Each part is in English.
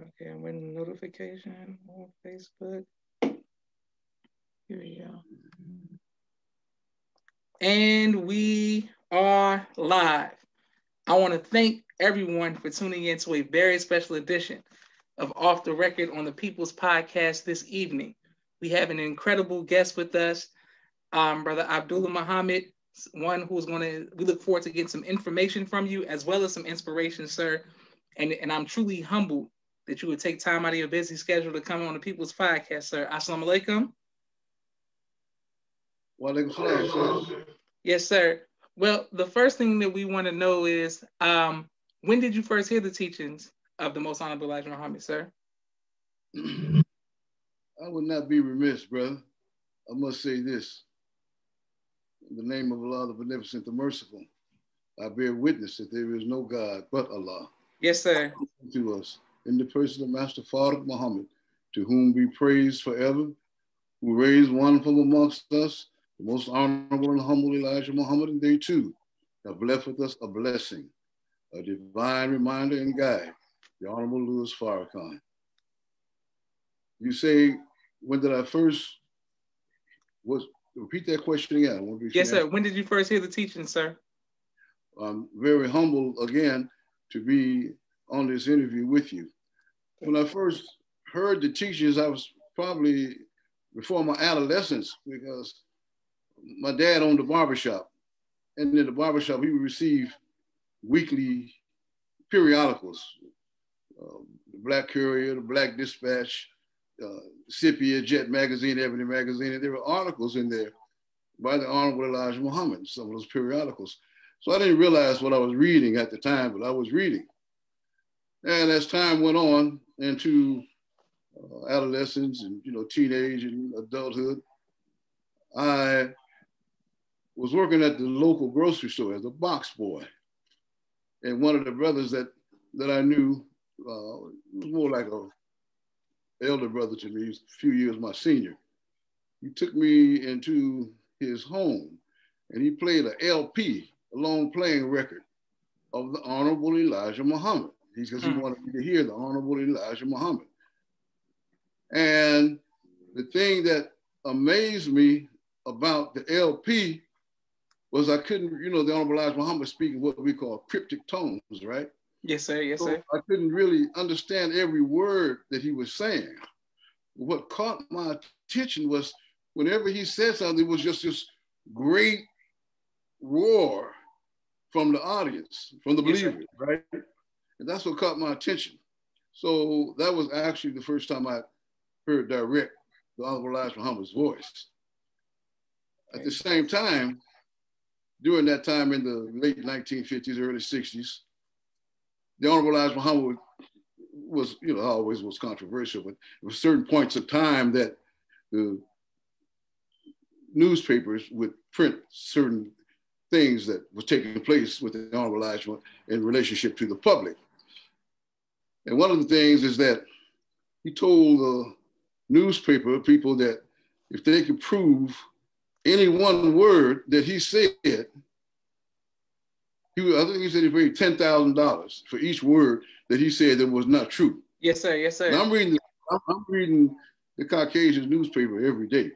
Okay, I'm waiting notification on Facebook. Here we go. And we are live. I want to thank everyone for tuning in to a very special edition of Off the Record on the People's Podcast this evening. We have an incredible guest with us, um, Brother Abdullah Muhammad, one who's going to, we look forward to getting some information from you as well as some inspiration, sir. And, and I'm truly humbled that you would take time out of your busy schedule to come on the People's Podcast, sir. Assalamu alaikum. Yes, sir. Well, the first thing that we want to know is um, when did you first hear the teachings of the Most Honorable Elijah Muhammad, sir? I would not be remiss, brother. I must say this. In the name of Allah, the Beneficent, the Merciful, I bear witness that there is no God but Allah. Yes, sir. To us, in the person of Master Fard Muhammad, to whom be praise forever, who raised one from amongst us, the most honorable and humble Elijah Muhammad, and they too have left with us a blessing, a divine reminder and guide, the Honorable Louis Farrakhan. You say, when did I first, was, repeat that question again. yes, sir. When did you first hear the teaching, sir? I'm very humble again to be on this interview with you. When I first heard the teachings, I was probably before my adolescence because my dad owned a barbershop. And in the barbershop, he would receive weekly periodicals uh, the Black Courier, the Black Dispatch, uh, Sepia, Jet Magazine, Ebony Magazine. And there were articles in there by the Honorable Elijah Muhammad, some of those periodicals. So I didn't realize what I was reading at the time, but I was reading. And as time went on into uh, adolescence and you know teenage and adulthood, I was working at the local grocery store as a box boy. And one of the brothers that that I knew uh, was more like a elder brother to me, a few years my senior. He took me into his home and he played a LP, a long playing record of the Honorable Elijah Muhammad because he mm. wanted me to hear the Honorable Elijah Muhammad. And the thing that amazed me about the LP was I couldn't, you know, the Honorable Elijah Muhammad speaking what we call cryptic tones, right? Yes, sir. Yes, so sir. I couldn't really understand every word that he was saying. What caught my attention was whenever he said something, it was just this great roar from the audience, from the believers, right? And that's what caught my attention. So that was actually the first time I heard direct the Honorable Elijah Muhammad's voice. At the same time, during that time in the late 1950s, early 60s, the Honorable Elijah Muhammad was, you know, always was controversial, but there were certain points of time that the newspapers would print certain things that was taking place with the Honorable Elijah in relationship to the public. And one of the things is that he told the newspaper people that if they could prove any one word that he said, he, I think he said he paid ten thousand dollars for each word that he said that was not true. Yes, sir. Yes, sir. I'm reading. I'm, I'm reading the Caucasian newspaper every day.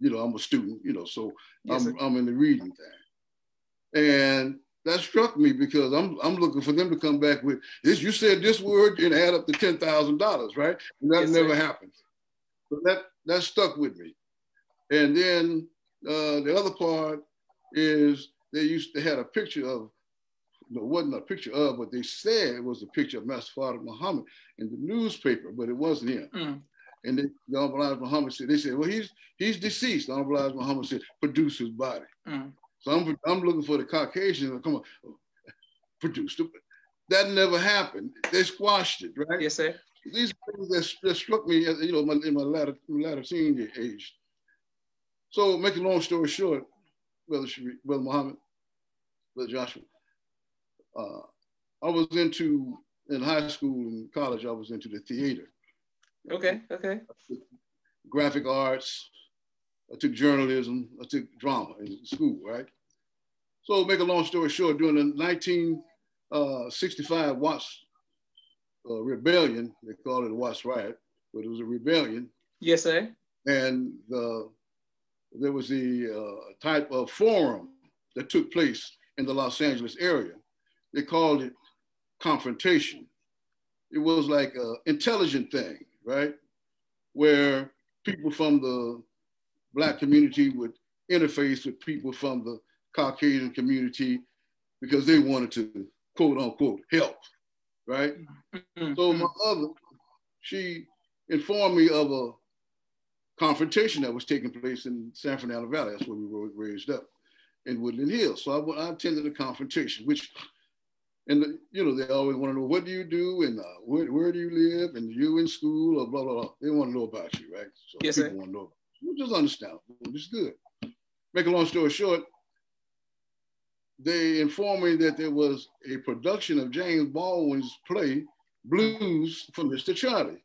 You know, I'm a student. You know, so yes, I'm, I'm in the reading thing, and that struck me because I'm I'm looking for them to come back with this. You said this word and add up to ten thousand dollars, right? And that yes, never sir. happened. So that that stuck with me. And then uh, the other part is they used to have a picture of, no, it wasn't a picture of, but they said it was a picture of Master Fard Muhammad in the newspaper, but it wasn't him. Mm. And the, the Honorable Muhammad said, they said, well, he's he's deceased. The Honorable Muhammad said, produce his body. Mm. So I'm, I'm looking for the Caucasians to come on, produce. That never happened. They squashed it, right? Yes, sir. These things that, that struck me, you know, in my latter, latter teen age. So, make a long story short, Brother, Sharif, Brother Muhammad, Brother Joshua, uh, I was into, in high school and college, I was into the theater. Okay, okay. Graphic arts, I took journalism, I took drama in school, right? So make a long story short, during the 1965 uh, Watts uh, rebellion. They called it a Watts riot, but it was a rebellion. Yes, sir. And the, there was the uh, type of forum that took place in the Los Angeles area. They called it confrontation. It was like an intelligent thing, right? Where people from the Black community would interface with people from the Caucasian community because they wanted to quote unquote help, right? Mm-hmm. So my mother, she informed me of a confrontation that was taking place in San Fernando Valley. That's where we were raised up in Woodland Hills. So I, I attended a confrontation, which, and the, you know, they always want to know what do you do and uh, where, where do you live and you in school or blah blah blah. They want to know about you, right? So yes, people sir. want to know. Which is understandable. It's good. Make a long story short, they informed me that there was a production of James Baldwin's play Blues for Mr. Charlie,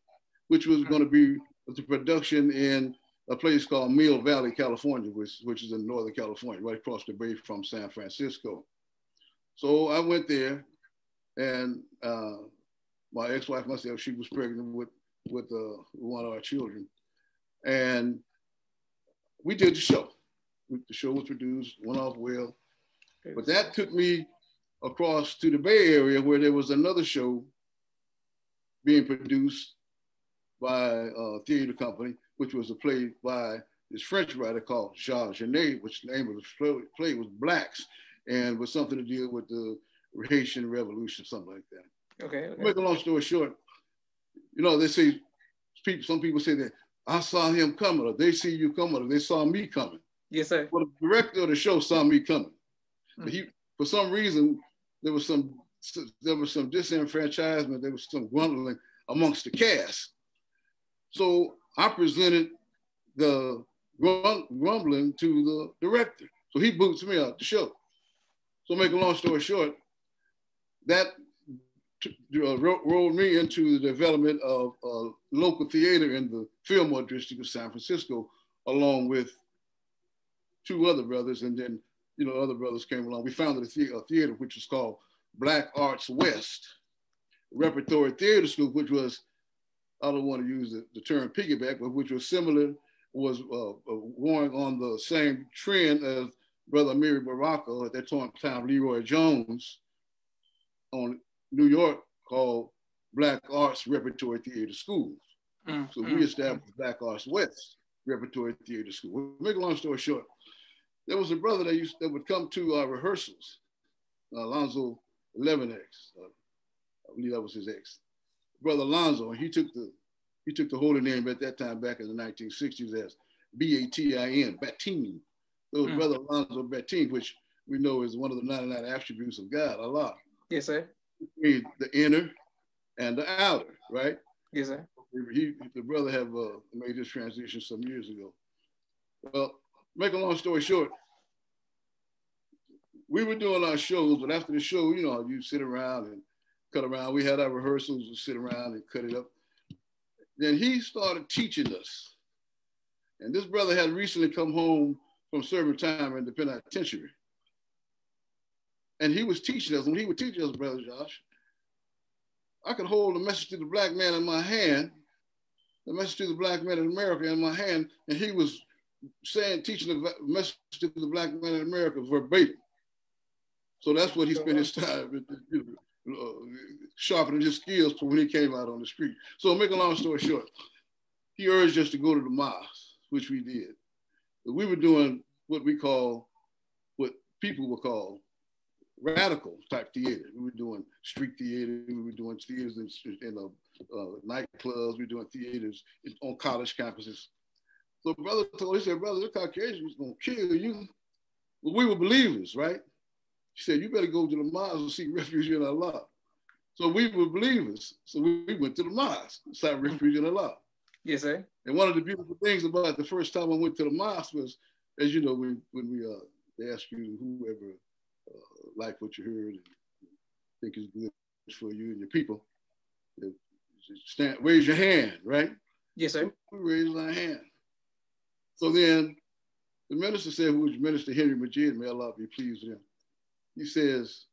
which was going to be the production in a place called Mill Valley, California, which, which is in Northern California, right across the bay from San Francisco. So I went there, and uh, my ex-wife myself, she was pregnant with with uh, one of our children, and we did the show. The show was produced, went off well, but that took me across to the Bay Area where there was another show being produced by a theater company, which was a play by this French writer called Charles Genet, which the name of the play was Blacks, and was something to deal with the Haitian Revolution, something like that. Okay. okay. Make a long story short, you know, they say people, some people say that I saw him coming, or they see you coming, or they saw me coming. Yes, sir. Well, the director of the show saw me coming. Mm-hmm. But he, for some reason, there was some there was some disenfranchisement, there was some grumbling amongst the cast. So I presented the grumbling to the director. So he boots me out the show. So make a long story short, that uh, rolled me into the development of a local theater in the Fillmore district of San Francisco, along with two other brothers, and then you know other brothers came along. We founded a, the- a theater which was called Black Arts West Repertory Theater School, which was I don't want to use the, the term piggyback, but which was similar, was uh, uh, going on the same trend as Brother Amiri Baraka at that time, LeRoi Jones on New York called Black Arts Repertory Theater Schools. Mm, so mm, we established mm. Black Arts West Repertory Theater School. Make a long story short, there was a brother that used that would come to our rehearsals, Alonzo Levinex. Uh, I believe that was his ex brother Alonzo, and he took the he took the holy name at that time back in the 1960s as B-A-T-I-N, Batin. So mm. brother Alonzo Batin, which we know is one of the 99 attributes of God, Allah. Yes, sir. The inner and the outer, right? Yes, sir. He, the brother have uh, made this transition some years ago. Well, make a long story short, we were doing our shows, but after the show, you know, you sit around and cut around. We had our rehearsals and sit around and cut it up. Then he started teaching us. And this brother had recently come home from serving time in the penitentiary. And he was teaching us, when he would teach us, Brother Josh, I could hold the message to the black man in my hand, the message to the black man in America in my hand, and he was saying, teaching the message to the black man in America verbatim. So that's what he spent his time uh, sharpening his skills for when he came out on the street. So, make a long story short, he urged us to go to the mosque, which we did. We were doing what we call, what people would call radical type theater. We were doing street theater, we were doing theaters in, in uh, uh, nightclubs, we were doing theaters on college campuses. So brother told, he said, brother, the Caucasian Caucasians gonna kill you. Well, we were believers, right? She said, You better go to the mosque and seek refuge in Allah. So we were believers. So we went to the mosque, sought refuge in Allah. Yes, sir. And one of the beautiful things about the first time I went to the mosque was, as you know, when, when we uh, they ask you whoever uh, like what you heard and think is good for you and your people, stand, raise your hand, right? Yes, sir. We raised our hand. So then the minister said, who was Minister Henry Majid, may Allah be pleased with him he says,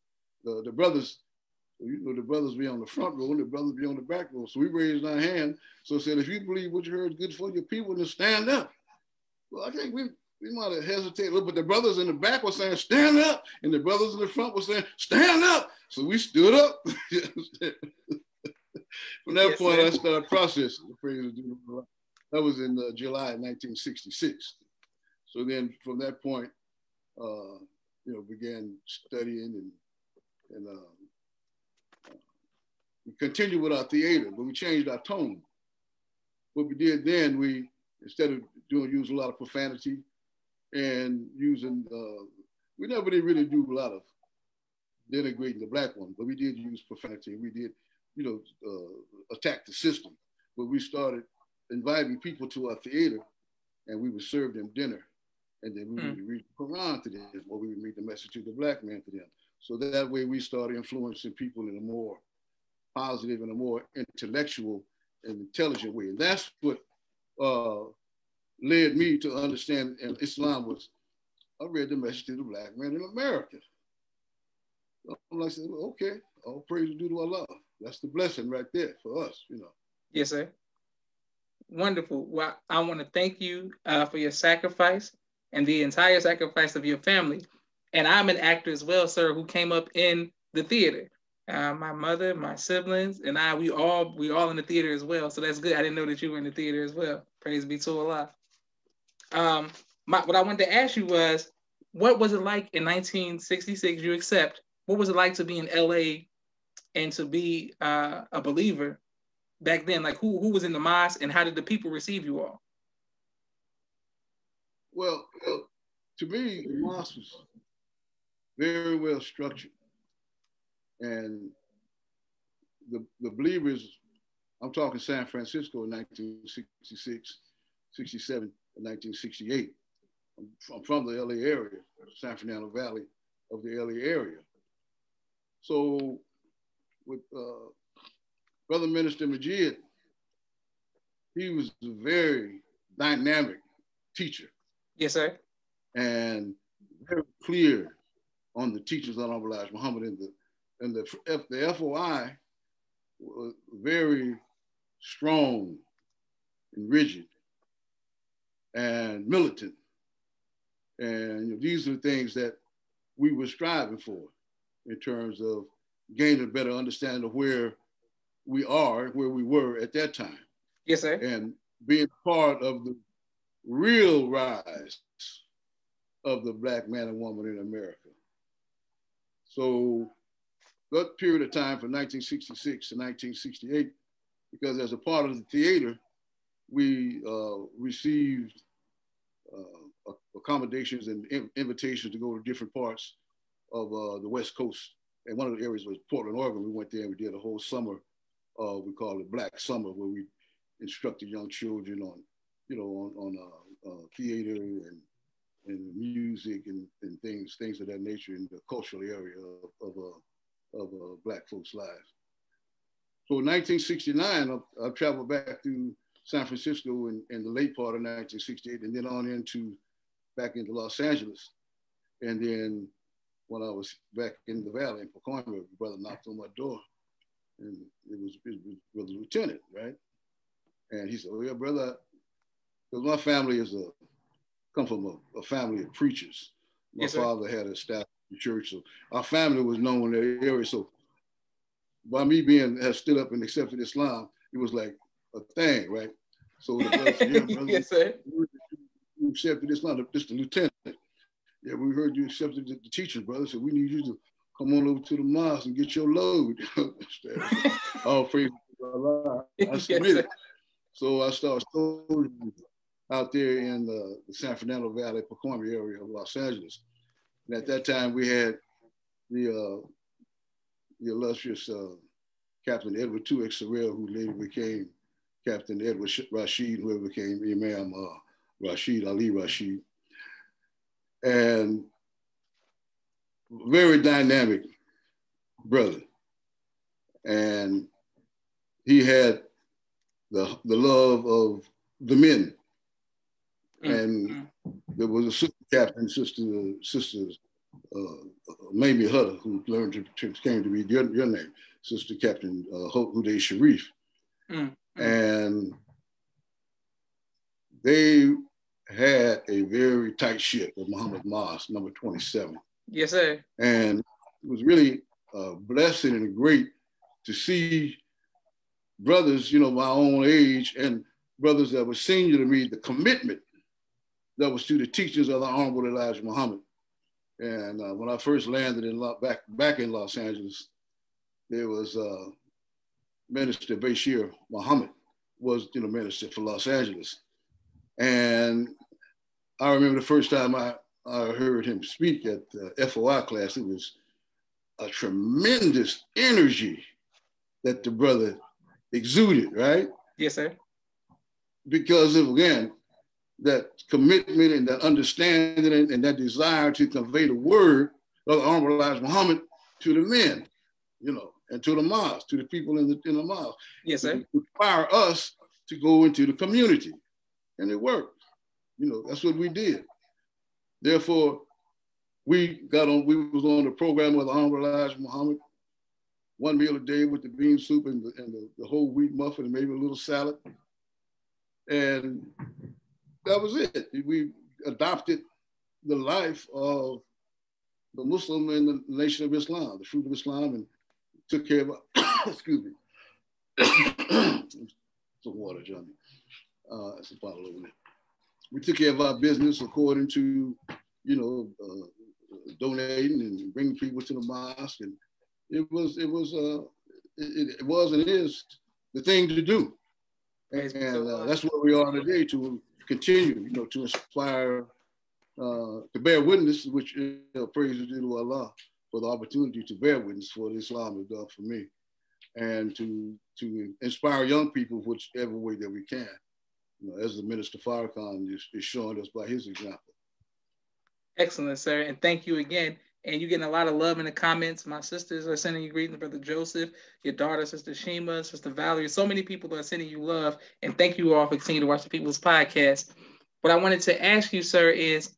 the, the brothers you know, the brothers be on the front row and the brothers be on the back row. So we raised our hand. So said, if you believe what you heard is good for your people, then stand up. Well, I think we we might have hesitated a little, but the brothers in the back were saying, stand up. And the brothers in the front were saying, stand up. So we stood up. From that yes, point, man. I started processing. That was in uh, July 1966. So then from that point, uh, you know, began studying and, and um, uh, we continued with our theater, but we changed our tone. What we did then, we, instead of doing, use a lot of profanity and using, uh, we never did really do a lot of denigrating the black one, but we did use profanity. We did, you know, uh, attack the system. But we started inviting people to our theater and we would serve them dinner. And then we mm. would read the Quran to them, or we would read the message to the black man to them. So that way we started influencing people in a more positive and a more intellectual and intelligent way. And that's what uh, led me to understand and Islam was, I read the message to the black man in America. I'm like, okay, all praise due to Allah. That's the blessing right there for us, you know. Yes, sir. Wonderful. Well, I want to thank you uh, for your sacrifice and the entire sacrifice of your family. And I'm an actor as well, sir, who came up in the theater. Uh, my mother, my siblings, and I, we all we all in the theater as well. So that's good. I didn't know that you were in the theater as well. Praise be to Allah. Um, my, what I wanted to ask you was, what was it like in 1966? You accept. What was it like to be in LA and to be uh, a believer back then? Like who who was in the mosque and how did the people receive you all? Well, to me, the mosque was very well structured, and the the believers. I'm talking San Francisco in 1966, 67, and 1968. I'm from the LA area, San Fernando Valley of the LA area. So with uh, Brother Minister Majid, he was a very dynamic teacher. Yes, sir. And very clear on the teachings of Honorable Elijah Muhammad and the and the F, the FOI was very strong and rigid and militant. And you know, these are the things that we were striving for in terms of gaining a better understanding of where we are, where we were at that time. Yes, sir. And being part of the real rise of the black man and woman in America. So that period of time from 1966 to 1968, because as a part of the theater, we uh, received uh, accommodations and invitations to go to different parts of uh, the West Coast. And one of the areas was Portland, Oregon. We went there and we did a whole summer. Uh, we called it Black Summer, where we instructed young children on, you know, on, on uh, uh, theater and, and music and, and things, things of that nature in the cultural area of, of, uh, of Black folks' lives. So in 1969, I, I traveled back to San Francisco in, in the late part of 1968 and then on into back into Los Angeles. And then when I was back in the valley in Pacoima, brother knocked on my door, and it was, it was brother lieutenant, right? And he said, "Oh yeah, brother, because my family is a come from a, a family of preachers. My yes, father had a staff in church, so our family was known in that area. So by me being has stood up and accepted Islam, it was like a thing, right? So the brother said, yeah, brother, yes, sir. you accepted Islam, just the lieutenant. Yeah, we heard you accepted the, the teachers, brother. So we need you to come on over to the mosque and get your load. All praise Allah. I submitted. so I started soldiering out there in the, the San Fernando Valley, Pacoima area of Los Angeles. And at that time, we had the uh, the illustrious uh, Captain Edward Tuex Sorrell, who later became Captain Edward Rashid, who became Imam uh, Rashid Ali Rashid and very dynamic brother. And he had the, the love of the men. Mm-hmm. And there was a sister captain, sister, sisters, uh, Mamie Hutter, who learned to, came to be your, your name. Sister Captain uh, Huday Sharif. Mm, mm. And they had a very tight ship with Muhammad Mas, number 27. Yes, sir. And it was really a blessing and great to see brothers, you know, my own age and brothers that were senior to me, the commitment that was to the teachings of the Honorable Elijah Muhammad. And uh, when I first landed in back back in Los Angeles, there was uh, Minister Bashir Muhammad was you know minister for Los Angeles, and I remember the first time I, I heard him speak at the FOI class. It was a tremendous energy that the brother exuded, right? Yes, sir. Because of again, that commitment and that understanding and, and that desire to convey the word of the Honorable Elijah Muhammad to the men, you know, and to the mosque, to the people in the in the mosque. Yes, sir. Require us to go into the community. And it worked. You know, that's what we did. Therefore, we got on, we was on the program with the Honorable Elijah Muhammad, one meal a day with the bean soup and the, and the, the whole wheat muffin and maybe a little salad. And that was it. We adopted the life of the Muslim and the nation of Islam, the fruit of Islam, and took care of, excuse me, some water, Johnny. Uh, it's a bottle over there. We took care of our business according to, you know, uh, donating and bringing people to the mosque, and it was, it was, uh, it, it was and is the thing to do, and, and uh, that's where we are today to continue, you know, to inspire, uh, to bear witness, which you know, praise due to Allah for the opportunity to bear witness for what Islam has done for me, and to to inspire young people whichever way that we can, you know, as the Minister Farrakhan is, is showing us by his example. Excellent, sir, and thank you again. And you're getting a lot of love in the comments. My sisters are sending you greetings, Brother Joseph, your daughter, Sister Shima, Sister Valerie. So many people are sending you love. And thank you all for continuing to watch the People's Podcast. What I wanted to ask you, sir, is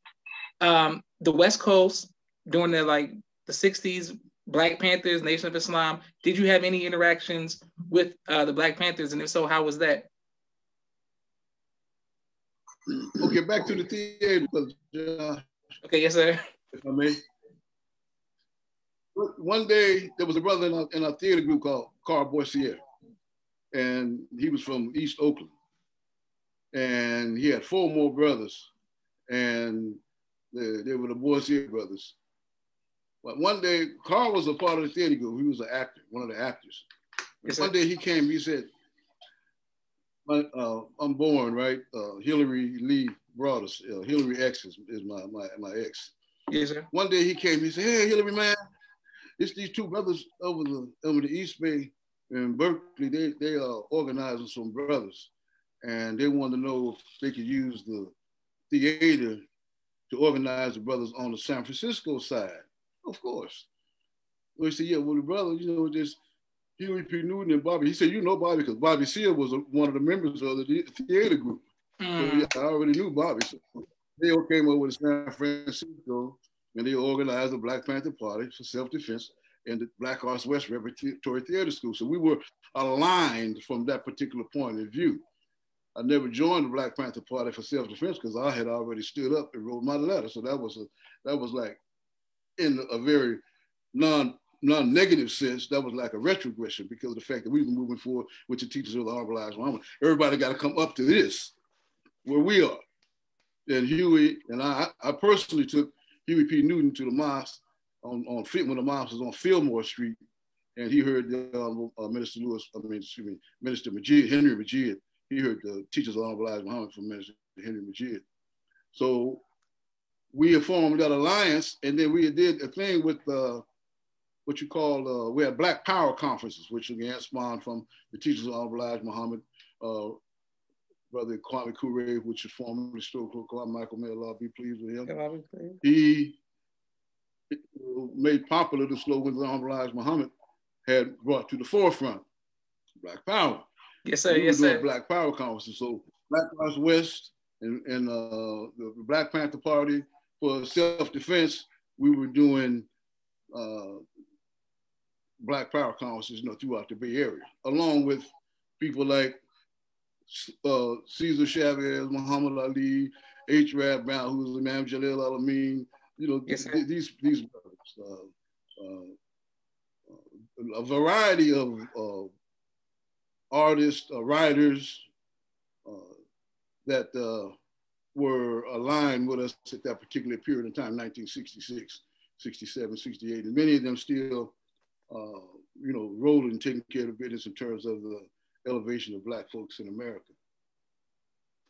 um, the West Coast during the like the 60s, Black Panthers, Nation of Islam. Did you have any interactions with uh, the Black Panthers? And if so, how was that? Okay, back to the theater. Okay, yes, sir. If I may. One day, there was a brother in our, in our theater group called Carl Boissier, and he was from East Oakland. And he had four more brothers, and they, they were the Boissier brothers. But one day, Carl was a part of the theater group. He was an actor, one of the actors. Yes, one day he came, he said, uh, I'm born, right? Uh, Hillary Lee brought us. Uh, Hillary X is, is my, my, my ex. Yes, sir. One day he came, he said, Hey, Hillary, man, it's these two brothers over the over the East Bay in Berkeley. They they are organizing some brothers, and they want to know if they could use the theater to organize the brothers on the San Francisco side. Of course. Well, he said, yeah, well, the brother, you know, just Huey P. Newton and Bobby. He said, you know Bobby because Bobby Seale was a, one of the members of the theater group. Mm. So yeah, I already knew Bobby. So they all came over to San Francisco and they organized the Black Panther Party for self-defense in the Black Arts West Repertory Theater School. So we were aligned from that particular point of view. I never joined the Black Panther Party for self-defense because I had already stood up and wrote my letter. So that was a that was like in a very non non-negative sense, that was like a retrogression because of the fact that we were moving forward with the teachers of the Honorable Muhammad. Everybody got to come up to this, where we are. And Huey and I, I personally took Huey P. Newton to the mosque on, on when the mosque was on Fillmore Street, and he heard the, uh, Minister Lewis, I mean, excuse me, Minister Majid, Henry Majid, he heard the teachers of Honorable Elijah Muhammad from Minister Henry Majid. So we formed that alliance, and then we did a thing with uh, what you call, uh, we had Black Power conferences, which again spawned from the teachers of Honorable Elijah Muhammad, uh, Brother Kwame Ture, which is formerly Stoke Kwame Michael, may Allah be pleased with him. He made popular the slogans that Honorable Elijah Muhammad had brought to the forefront, Black Power. Yes, sir. yes, sir. Black Power conferences. So Black Arts West and, and uh, the Black Panther Party for self-defense, we were doing uh, Black Power conferences, you know, throughout the Bay Area, along with people like uh, Cesar Chavez, Muhammad Ali, H. Rap Brown, who who's Imam Jamil Al-Amin, you know, yes, th- these these brothers, uh, uh, a variety of artists, uh, writers uh, that uh, were aligned with us at that particular period of time, 1966, 67, 68, and many of them still, you know, rolling, taking care of business in terms of the elevation of Black folks in America.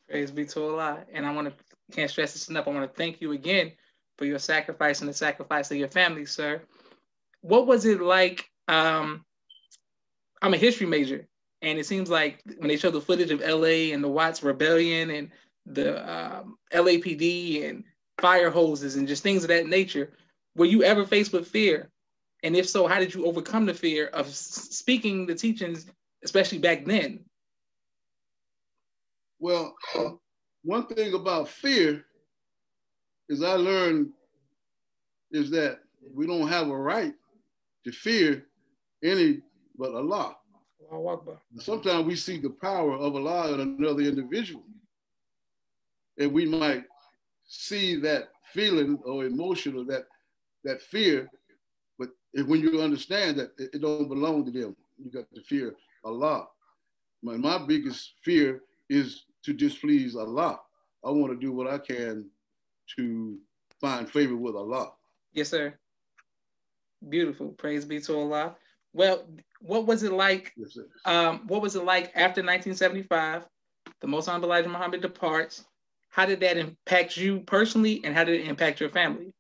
Praise be to Allah. And I want to, can't stress this enough. I want to thank you again for your sacrifice and the sacrifice of your family, sir. What was it like? Um, I'm a history major, and it seems like when they show the footage of LA and the Watts Rebellion and the um, LAPD and fire hoses and just things of that nature, were you ever faced with fear? And if so, how did you overcome the fear of speaking the teachings, especially back then? Well, one thing about fear is I learned is that we don't have a right to fear any but Allah. Sometimes we see the power of Allah in another individual. And we might see that feeling or emotion or that, that fear, but if, when you understand that it, it don't belong to them, you got to fear Allah. My, my biggest fear is to displease Allah. I want to do what I can to find favor with Allah. Yes, sir. Beautiful. Praise be to Allah. Well, what was it like? Yes, um, what was it like after 1975? The Most Honorable Elijah Muhammad departs. How did that impact you personally, and how did it impact your family?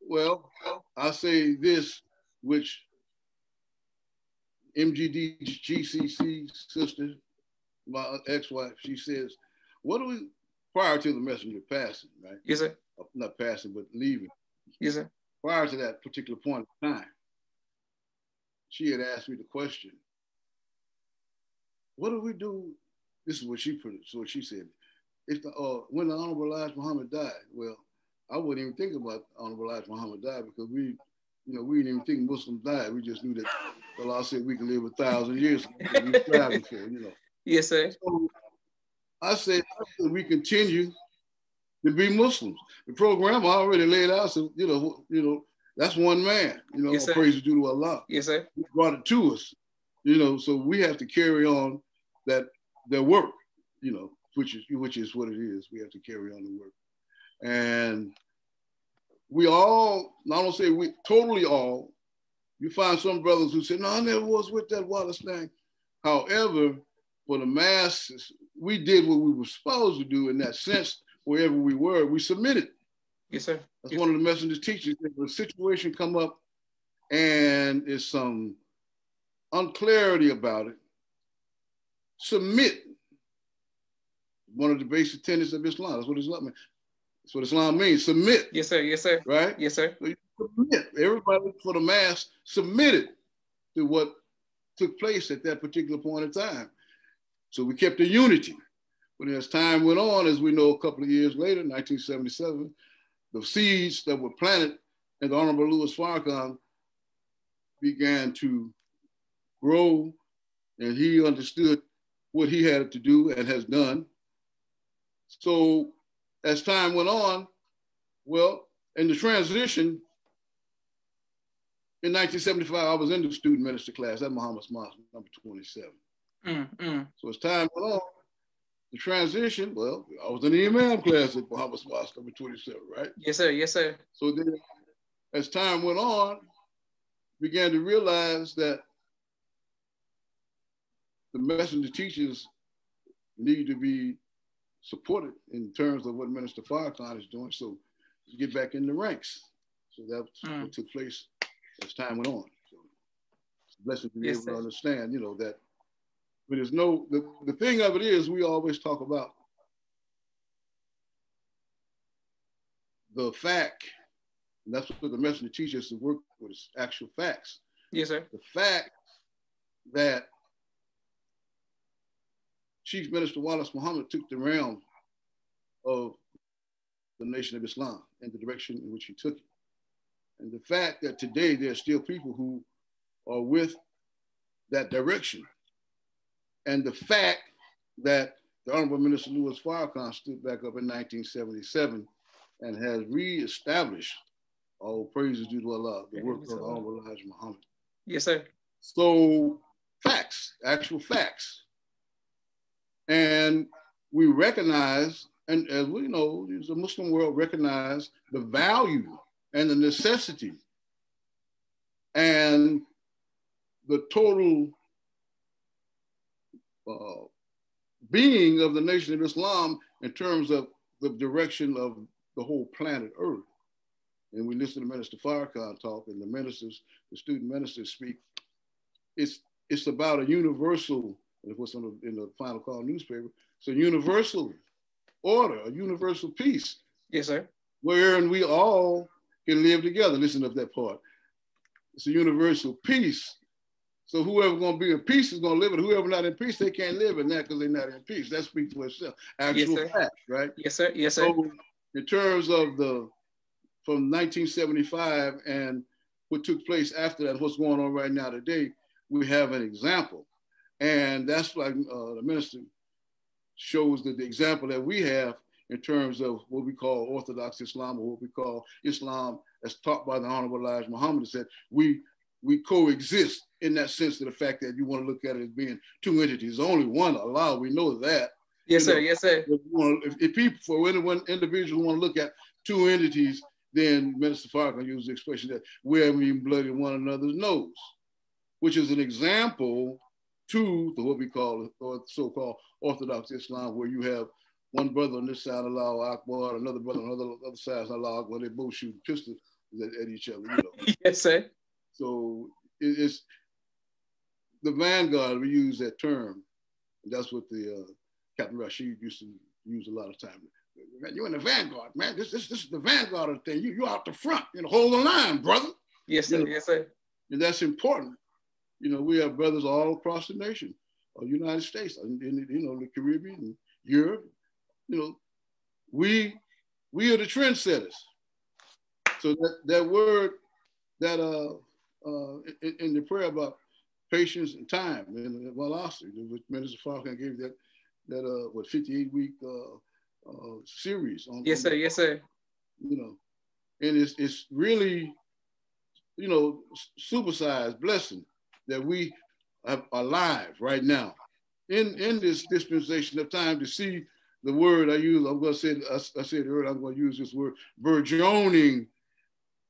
Well, I'll say this, which MGT GCC sister, my ex-wife, she says, what do we, prior to the messenger passing, right? Yes, sir. Uh, not passing, but leaving. Yes, sir. Prior to that particular point in time, she had asked me the question, what do we do? This is what she put it, so she said. If the, uh, when the Honorable Elijah Muhammad died, well, I wouldn't even think about Honorable Elijah Muhammad died because we you know, we didn't even think Muslims died. We just knew that Allah said we can live a thousand years. We for, you know. Yes, sir. So I said we continue to be Muslims. The program I already laid out, so you know, you know, that's one man. You know, yes, praise is due to Allah. Yes, sir. He brought it to us. You know, so we have to carry on that their work. You know, which is which is what it is. We have to carry on the work, and we all, not only say we totally all, you find some brothers who say, no, I never was with that Wallace thing. However, for the masses, we did what we were supposed to do in that sense, wherever we were, we submitted. Yes, sir. That's yes, one of the messengers teachers. If a situation come up and there's some unclarity about it, submit. One of the basic tenets of Islam. That's what Islam means. That's what Islam means. Submit. Yes, sir. Yes, sir. Right? Yes, sir. So submit. Everybody for the mass submitted to what took place at that particular point in time. So we kept the unity. But as time went on, as we know a couple of years later, 1977, the seeds that were planted in the Honorable Louis Farrakhan began to grow, and he understood what he had to do and has done. So as time went on, well, in the transition, in 1975, I was in the student minister class at Muhammad's Mosque, number 27. Mm, mm. So as time went on, the transition, well, I was in the Imam class at Muhammad's Mosque, number 27, right? Yes, sir. Yes, sir. So then, as time went on, began to realize that the messenger teachers need to be supported in terms of what Minister Farrakhan is doing. So to get back in the ranks. So that's mm. what took place as time went on. So it's a blessing to be yes, able to understand, you know, that but there's no the, the thing of it is we always talk about the fact, and that's what the messenger teaches us to work with is actual facts. Yes, sir. The fact that Chief Minister Wallace Muhammad took the realm of the Nation of Islam and the direction in which he took it. And the fact that today there are still people who are with that direction. And the fact that the Honorable Minister Louis Farrakhan stood back up in 1977 and has reestablished all praises due to Allah, the work of Honorable Elijah Muhammad. Yes, sir. So facts, actual facts. And we recognize, and as we know, the Muslim world recognize the value and the necessity and the total uh, being of the Nation of Islam in terms of the direction of the whole planet Earth. And we listen to Minister Farrakhan talk and the ministers, the student ministers speak. It's, it's about a universal, what's on the, in the final call newspaper, it's a universal order, a universal peace. Yes, sir. Wherein we all can live together. Listen to that part. It's a universal peace. So whoever gonna be in peace is gonna live it. Whoever not in peace, they can't live in that because they're not in peace. That speaks for itself. Actual yes, fact, right? Yes, sir. Yes, sir. So in terms of the from 1975 and what took place after that, what's going on right now today, we have an example. And that's like uh, the minister shows that the example that we have in terms of what we call Orthodox Islam or what we call Islam as taught by the Honorable Elijah Muhammad is that we we coexist in that sense of the fact that you want to look at it as being two entities. Only one Allah, we know that. Yes, you sir. Know, yes, sir. If, if, people, for anyone individual want to look at two entities, then Minister Farrakhan used the expression that we're mean blood in one another's nose, which is an example to the, what we call or so-called Orthodox Islam, where you have one brother on this side, Allahu Akbar, another brother on the other, other side, Allahu Akbar. They both shoot pistols at, at each other. You know. yes, sir. So it, it's the vanguard. We use that term. That's what the uh, Captain Rashid used to use a lot of time. Man, you're in the vanguard, man. This, this, this is the vanguard of the thing. You, you're out the front. You know, hold the line, brother. Yes, sir. You know? Yes, sir. And that's important. You know, we have brothers all across the nation, or United States, in, in you know, the Caribbean, Europe. You know, we we are the trendsetters. So that, that word that uh, uh in, in the prayer about patience and time and velocity, which Minister Farrakhan gave that that uh what 58 week uh, uh series on yes sir yes sir you know and it's it's really you know supersized blessing that we are alive right now in in this dispensation of time to see the word I use I'm going to say I, I said earlier I'm going to use this word burgeoning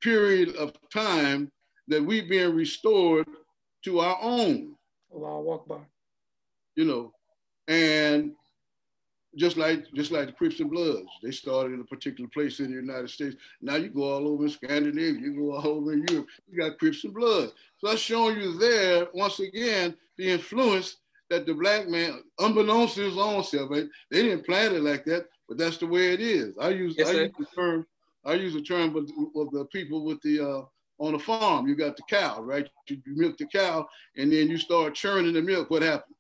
period of time that we being restored to our own. Allah Akbar. You know, and just like just like the Crips and Bloods, they started in a particular place in the United States. Now you go all over in Scandinavia, you go all over in Europe, you got Crips and Bloods. So that's showing you there once again the influence that the black man, unbeknownst to his own self, they didn't plan it like that, but that's the way it is. I use yes, I use the term I use the term of, of the people with the uh, on the farm. You got the cow, right? You, milk the cow, and then you start churning the milk. What happened?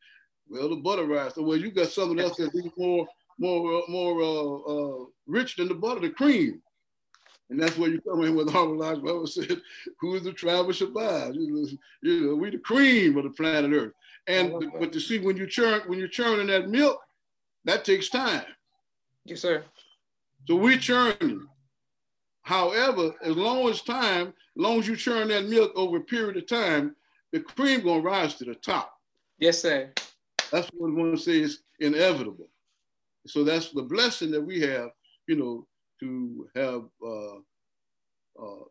Well, the butter rise. So, well, you got something else that's more, more, more uh, uh, rich than the butter, the cream. And that's where you come in with Harvard Lodge Bible said, who is the tribe of Shabazz? You know, we the cream of the planet Earth. And but to see when you churn when you're churning that milk, that takes time. Yes, sir. So we churning. However, as long as time, as long as you churn that milk over a period of time, the cream gonna rise to the top. Yes, sir. That's what I want to say is inevitable. So that's the blessing that we have, you know, to have uh, uh,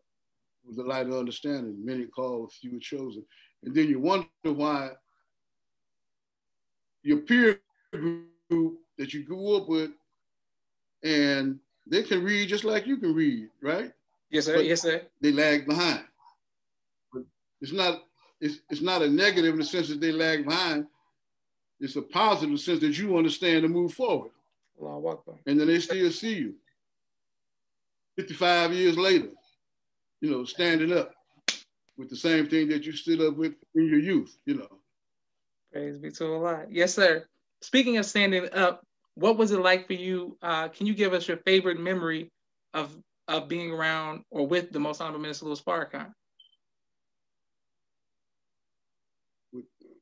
the light of understanding. Many call, few are chosen. And then you wonder why your peer group that you grew up with and they can read just like you can read, right? Yes, sir. But yes, sir. They lag behind. But it's not it's, it's not a negative in the sense that they lag behind. It's a positive sense that you understand to move forward. And then they still see you 55 years later, you know, standing up with the same thing that you stood up with in your youth, you know. Praise be to Allah. Yes, sir. Speaking of standing up, what was it like for you? Uh, can you give us your favorite memory of of being around or with the most honorable minister Louis Farrakhan?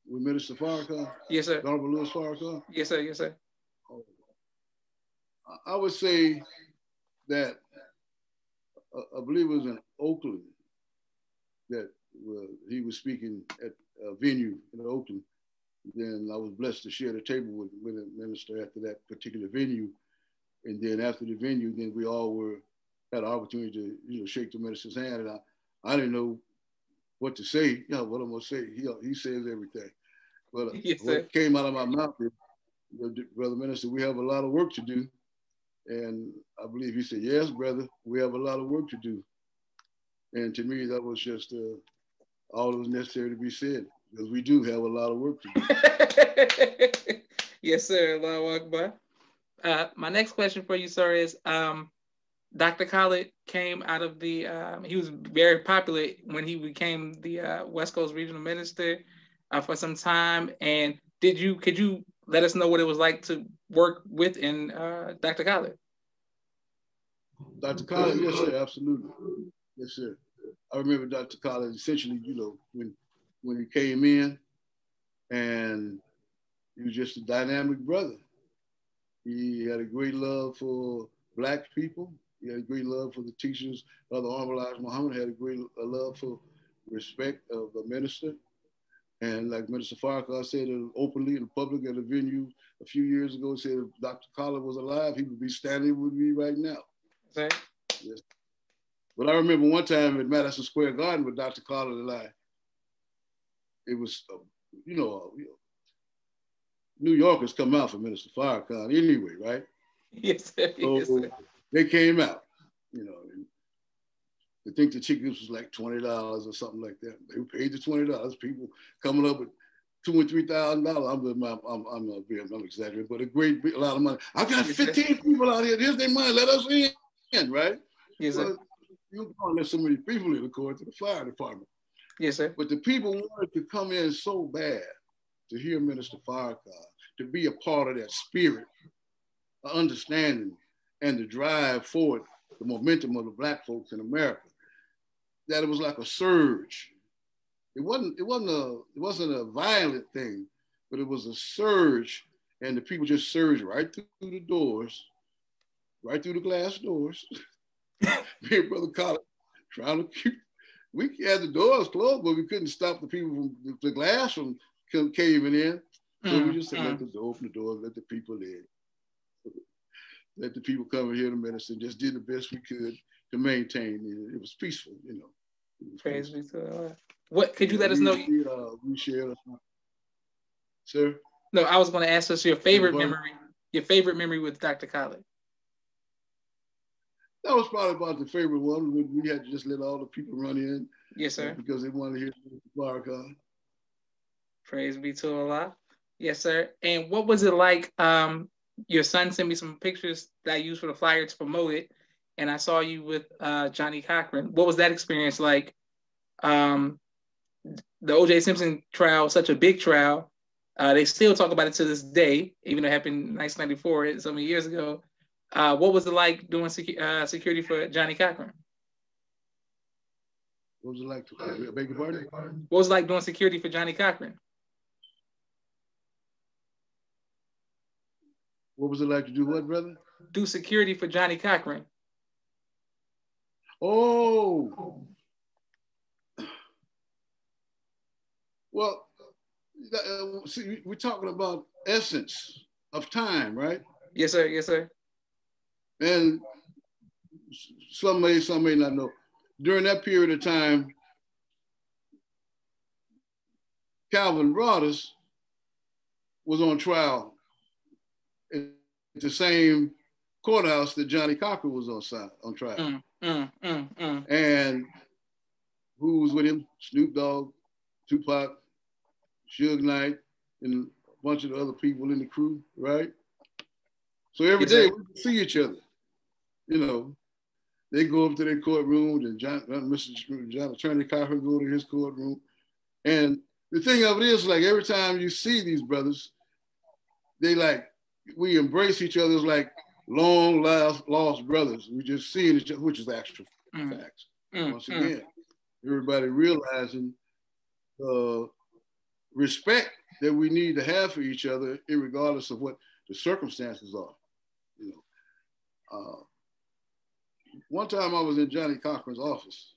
With, Minister Farrakhan? Yes, sir. Honorable Louis Farrakhan? Yes, sir. Yes, sir. Oh. I would say that uh, I believe it was in Oakland that uh, he was speaking at a venue in Oakland. Then I was blessed to share the table with, with the minister after that particular venue. And then after the venue, then we all were had an opportunity to you know shake the minister's hand, and I, I didn't know what to say. You know what I'm gonna say. He he says everything, but yes, what came out of my mouth is, brother minister, we have a lot of work to do, and I believe he said, yes, brother, we have a lot of work to do, and to me that was just uh, all that was necessary to be said because we do have a lot of work to do. yes, sir. Allahu Akbar. Uh, my next question for you, sir, is um, Dr. Khalid came out of the, um, he was very popular when he became the uh, West Coast Regional Minister uh, for some time. And did you, could you let us know what it was like to work with in uh, Dr. Khalid? Dr. Khalid, yes, sir, absolutely. Yes, sir. I remember Dr. Khalid essentially, you know, when when he came in and he was just a dynamic brother. He had a great love for black people. He had a great love for the teachers of the Honorable Elijah Muhammad, had a great love for respect of the minister. And like Minister Farrakhan said openly in public at a venue a few years ago, said if Dr. Khalid was alive, he would be standing with me right now. Okay. Yes. But I remember one time at Madison Square Garden with Dr. Khalid alive. It was, uh, you know, uh, New Yorkers come out for Minister Farrakhan anyway, right? Yes, sir. So yes, sir they came out, you know. I think the tickets was like twenty dollars or something like that. They paid the twenty dollars. People coming up with two and three thousand dollars. I'm, I'm, I'm, I'm, I'm exaggerating, but a great a lot of money. I got fifteen people out here. Here's their money. Let us in, right? Yes, sir. you don't let so many people in according to the fire department. Yes, sir. But the people wanted to come in so bad to hear Minister Farrakhan, to be a part of that spirit, understanding and the drive forward, the momentum of the black folks in America, that it was like a surge. It wasn't, it wasn't a, it wasn't a violent thing, but it was a surge, and the people just surged right through the doors, right through the glass doors. Me and Brother Collins trying to keep, we had the doors closed, but we couldn't stop the people from the glass from caving in. So mm, we just said, mm. let the open the doors, let the people in let the people come and hear the medicine. Just did the best we could to maintain it. It was peaceful, you know. Praise be to God. What could you let us know? We, uh, we shared, sir. No, I was going to ask us your favorite memory. Your favorite memory with Dr. Khalid. That was probably about the favorite one. We had to just let all the people run in. Yes, sir. because they wanted to hear Farrakhan. Praise be to Allah. Yes, sir. And what was it like um, your son sent me some pictures that I used for the flyer to promote it, and I saw you with uh, Johnnie Cochran. What was that experience like? Um, the O.J. Simpson trial, such a big trial. Uh, they still talk about it to this day, even though it happened in 1994, so many years ago. Uh, what was it like doing secu- uh, security for Johnnie Cochran? What was it like? To, beg your pardon? What was it like doing security for Johnnie Cochran? What was it like to do what, brother? Do security for Johnnie Cochran. Oh. Well, uh, see, we're talking about essence of time, right? Yes, sir. Yes, sir. And some may, some may not know. During that period of time, Calvin Broadus was on trial the same courthouse that Johnnie Cochran was on side, on trial. Mm, mm, mm, mm, and who was with him? Snoop Dogg, Tupac, Suge Knight, and a bunch of the other people in the crew, right? So every day we see each other. You know, they go up to their courtroom, and John, uh, Mr. John Attorney Cochran go to his courtroom. And the thing of it is, like every time you see these brothers, they like we embrace each other. It's like long lost, lost brothers. We just seeing it, which is actual mm. facts. Mm. Once mm. again, everybody realizing the respect that we need to have for each other, regardless of what the circumstances are. You know, uh, one time I was in Johnnie Cochran's office,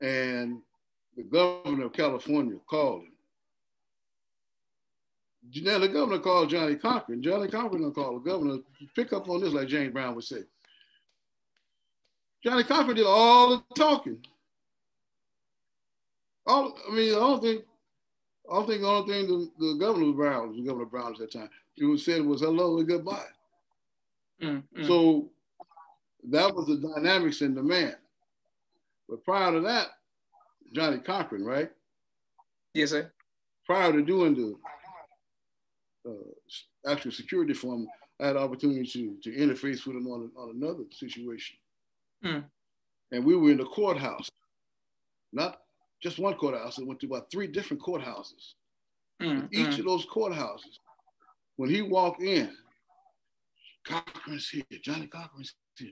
and the governor of California called him. Now the governor called Johnnie Cochran. Johnnie Cochran called the governor. Pick up on this, like James Brown would say. Johnnie Cochran did all the talking. All I mean, I don't think I don't think the only thing the, the governor Brown, the governor Brown at that time, he was said was hello and goodbye. Mm, mm. So that was the dynamics in the man. But prior to that, Johnnie Cochran, right? Yes, sir. Prior to doing the uh, actual security for him, I had opportunity to, to interface with him on, on another situation. Mm. And we were in the courthouse, not just one courthouse. I went to about three different courthouses. Mm. Each mm. of those courthouses, when he walked in, Cochran's here, Johnnie Cochran's here.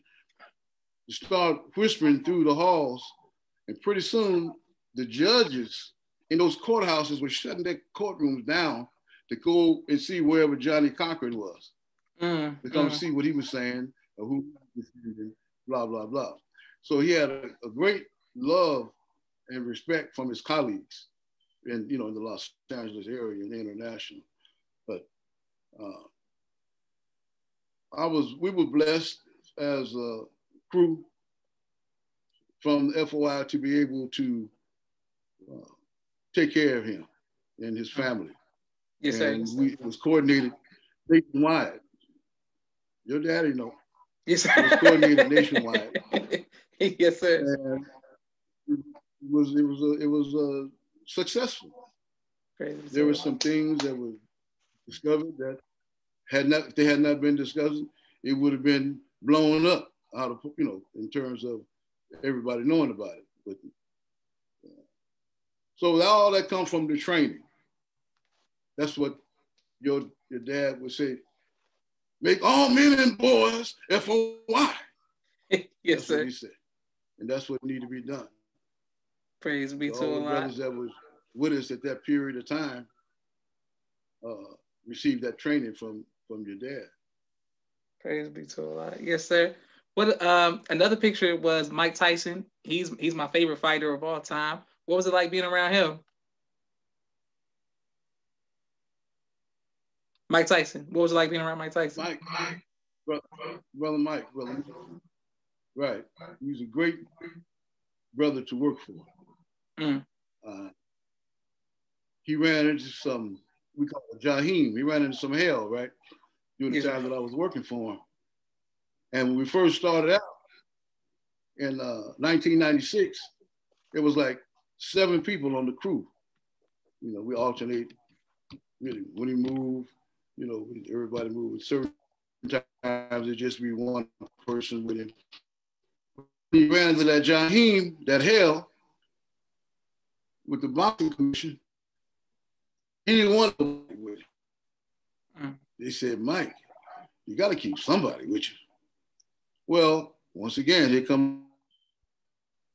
You start whispering through the halls, and pretty soon the judges in those courthouses were shutting their courtrooms down to go and see wherever Johnnie Cochran was, mm, to come mm. see what he was saying or who was saying, blah, blah, blah. So he had a, a, great love and respect from his colleagues in, you know, in the Los Angeles area and international. But uh, I was, we were blessed as a crew from the FOI to be able to uh, take care of him and his family. Yes, sir. We, it was coordinated nationwide. Your daddy know. Yes, sir. It was coordinated nationwide. yes, sir. And it was it was a, it was uh, successful. Crazy there were some things that were discovered that had not if they had not been discovered, it would have been blown up out of you know in terms of everybody knowing about it. But so all that comes from the training. That's what your your dad would say. Make all men and boys FOI. yes, that's sir. What he said, and that's what need to be done. Praise be to Allah. the brothers that was with us at that period of time uh, received that training from from your dad. Praise be to Allah. Yes, sir. What um another picture was Mike Tyson. He's he's my favorite fighter of all time. What was it like being around him? Mike Tyson. What was it like being around Mike Tyson? Mike, brother, brother Mike, brother. Right. He was a great brother to work for. Mm. Uh, he ran into some, we call it Jahim. He ran into some hell, right? During the time that I was working for him. And when we first started out in uh, 1996, it was like seven people on the crew. You know, we alternate really when he moved, you know, everybody moved. Certain times it just be one person with him. He ran into that Jahim, that hell, with the boxing commission. He didn't want to with him. Mm. They said, Mike, you got to keep somebody with you. Well, once again, here come